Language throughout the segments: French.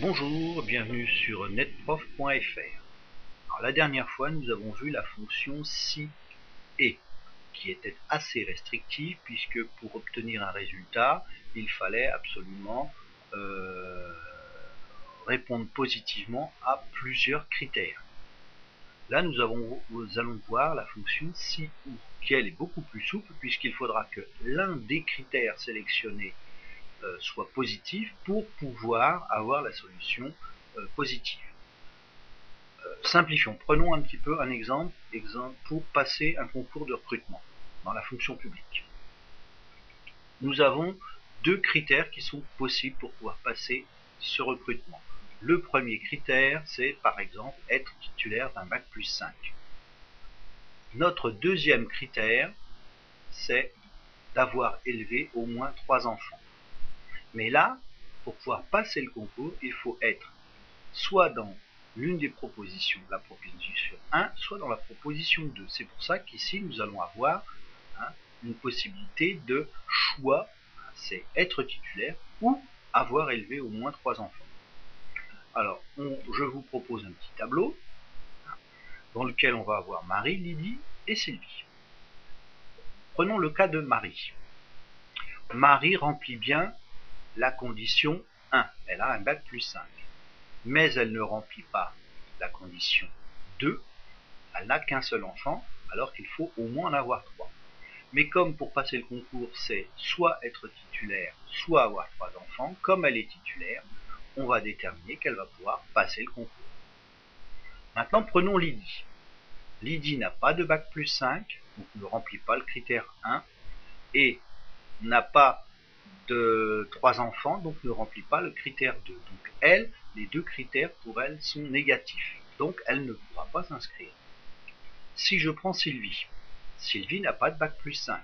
Bonjour, bienvenue sur netprof.fr. La dernière fois, nous avons vu la fonction si et qui était assez restrictive puisque pour obtenir un résultat, il fallait absolument euh, répondre positivement à plusieurs critères. Là, nous, avons, nous allons voir la fonction si ou qui elle est beaucoup plus souple puisqu'il faudra que l'un des critères sélectionnés soit positif pour pouvoir avoir la solution euh, positive. Euh, simplifions, prenons un petit peu un exemple, exemple pour passer un concours de recrutement dans la fonction publique. Nous avons deux critères qui sont possibles pour pouvoir passer ce recrutement. Le premier critère, c'est par exemple être titulaire d'un bac plus 5. Notre deuxième critère, c'est d'avoir élevé au moins trois enfants. Mais là, pour pouvoir passer le concours, il faut être soit dans l'une des propositions, la proposition 1, soit dans la proposition 2. C'est pour ça qu'ici, nous allons avoir hein, une possibilité de choix, c'est être titulaire ou avoir élevé au moins trois enfants. Alors, je vous propose un petit tableau hein, dans lequel on va avoir Marie, Lydie et Sylvie. Prenons le cas de Marie. Marie remplit bien la condition 1. Elle a un bac plus 5. Mais elle ne remplit pas la condition 2. Elle n'a qu'un seul enfant, alors qu'il faut au moins en avoir 3. Mais comme pour passer le concours, c'est soit être titulaire, soit avoir 3 enfants, comme elle est titulaire, on va déterminer qu'elle va pouvoir passer le concours. Maintenant, prenons Lydie. Lydie n'a pas de bac plus 5, donc ne remplit pas le critère 1, et n'a pas de trois enfants, donc ne remplit pas le critère 2. Donc elle, les deux critères pour elle sont négatifs. Donc elle ne pourra pas s'inscrire. Si je prends Sylvie, Sylvie n'a pas de bac plus 5,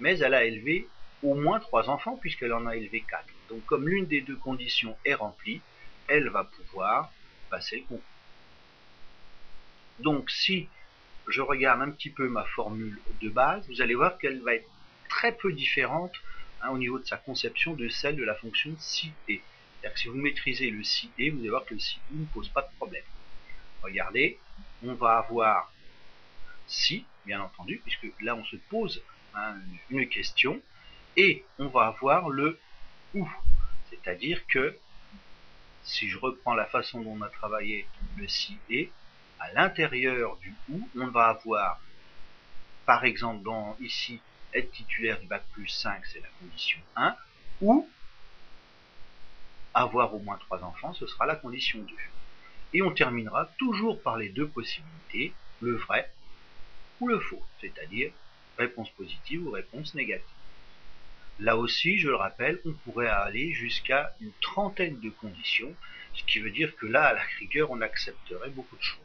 mais elle a élevé au moins trois enfants puisqu'elle en a élevé 4. Donc comme l'une des deux conditions est remplie, elle va pouvoir passer le concours. Donc si je regarde un petit peu ma formule de base, vous allez voir qu'elle va être très peu différente Hein, au niveau de sa conception de celle de la fonction si et. C'est-à-dire que si vous maîtrisez le si et, vous allez voir que le si ne pose pas de problème. Regardez, on va avoir si, bien entendu, puisque là on se pose hein, une question, et on va avoir le ou. C'est-à-dire que si je reprends la façon dont on a travaillé le si et, à l'intérieur du ou, on va avoir, par exemple, dans ici, être titulaire du bac plus 5, c'est la condition 1, ou avoir au moins 3 enfants, ce sera la condition 2. Et on terminera toujours par les deux possibilités, le vrai ou le faux, c'est-à-dire réponse positive ou réponse négative. Là aussi, je le rappelle, on pourrait aller jusqu'à une trentaine de conditions, ce qui veut dire que là, à la rigueur, on accepterait beaucoup de choses.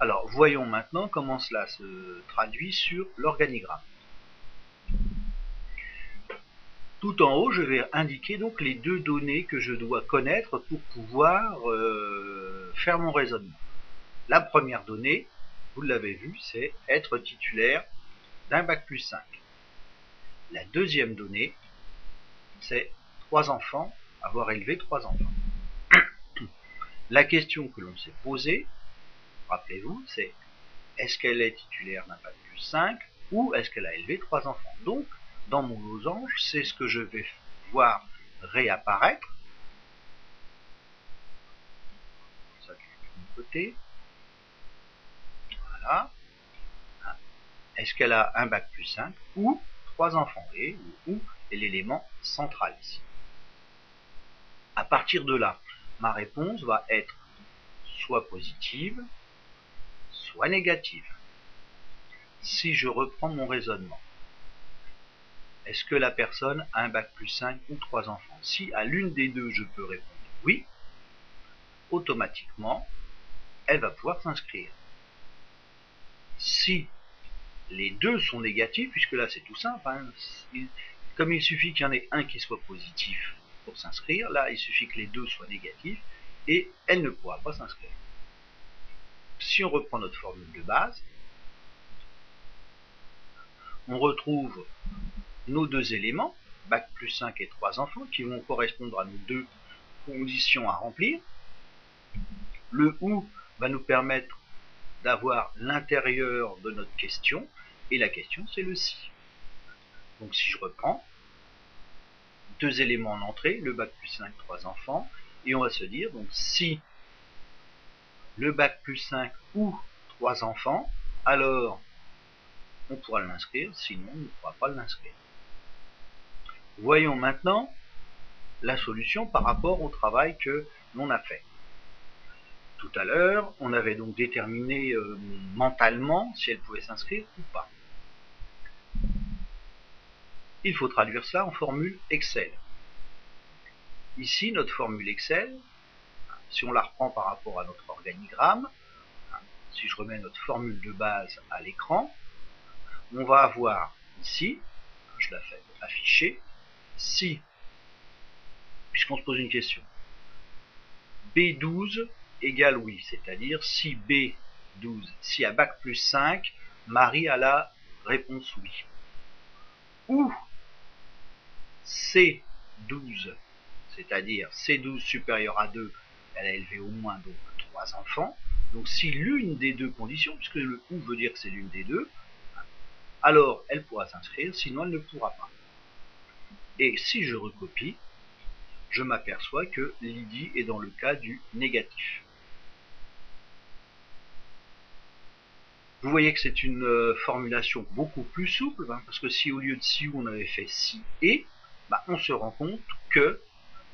Alors, voyons maintenant comment cela se traduit sur l'organigramme. Tout en haut, je vais indiquer donc les deux données que je dois connaître pour pouvoir euh, faire mon raisonnement. La première donnée, vous l'avez vu, c'est être titulaire d'un bac plus 5. La deuxième donnée, c'est trois enfants, avoir élevé trois enfants. La question que l'on s'est posée, rappelez-vous, c'est est-ce qu'elle est titulaire d'un bac plus 5 ou est-ce qu'elle a élevé trois enfants? Donc, dans mon losange, c'est ce que je vais voir réapparaître. Ça, de côté. Voilà. Est-ce qu'elle a un bac plus 5 ou trois enfants? Et ou l'élément central ici? À partir de là, ma réponse va être soit positive, soit négative. Si je reprends mon raisonnement, est-ce que la personne a un bac plus 5 ou 3 enfants? Si à l'une des deux je peux répondre oui, automatiquement, elle va pouvoir s'inscrire. Si les deux sont négatifs, puisque là c'est tout simple, hein, comme il suffit qu'il y en ait un qui soit positif pour s'inscrire, là il suffit que les deux soient négatifs, et elle ne pourra pas s'inscrire. Si on reprend notre formule de base, on retrouve nos deux éléments, bac plus 5 et 3 enfants, qui vont correspondre à nos deux conditions à remplir. Le OU va nous permettre d'avoir l'intérieur de notre question, et la question c'est le si. Donc si je reprends, deux éléments en entrée, le bac plus 5, trois enfants, et on va se dire, donc si le bac plus 5 ou trois enfants, alors on pourra l'inscrire, sinon on ne pourra pas l'inscrire. Voyons maintenant la solution par rapport au travail que l'on a fait. Tout à l'heure, on avait donc déterminé euh, mentalement si elle pouvait s'inscrire ou pas. Il faut traduire cela en formule Excel. Ici, notre formule Excel, si on la reprend par rapport à notre organigramme, si je remets notre formule de base à l'écran, on va avoir ici, je la fais afficher, si, puisqu'on se pose une question, B12 égale oui, c'est-à-dire si B12, si à bac plus 5, Marie a la réponse oui. Ou C12, c'est-à-dire C12 supérieur à 2, elle a élevé au moins donc 3 enfants. Donc si l'une des deux conditions, puisque le ou veut dire que c'est l'une des deux, alors elle pourra s'inscrire, sinon elle ne pourra pas. Et si je recopie, je m'aperçois que Lydie est dans le cas du négatif. Vous voyez que c'est une euh, formulation beaucoup plus souple, hein, parce que si au lieu de si on avait fait si et, bah, on se rend compte que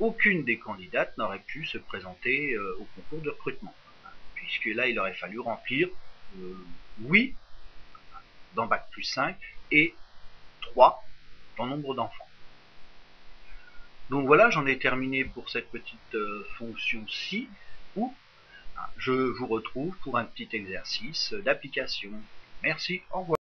aucune des candidates n'aurait pu se présenter euh, au concours de recrutement. Puisque là, il aurait fallu remplir euh, oui dans Bac plus 5 et 3 dans nombre d'enfants. Donc voilà, j'en ai terminé pour cette petite fonction-ci, où je vous retrouve pour un petit exercice d'application. Merci, au revoir.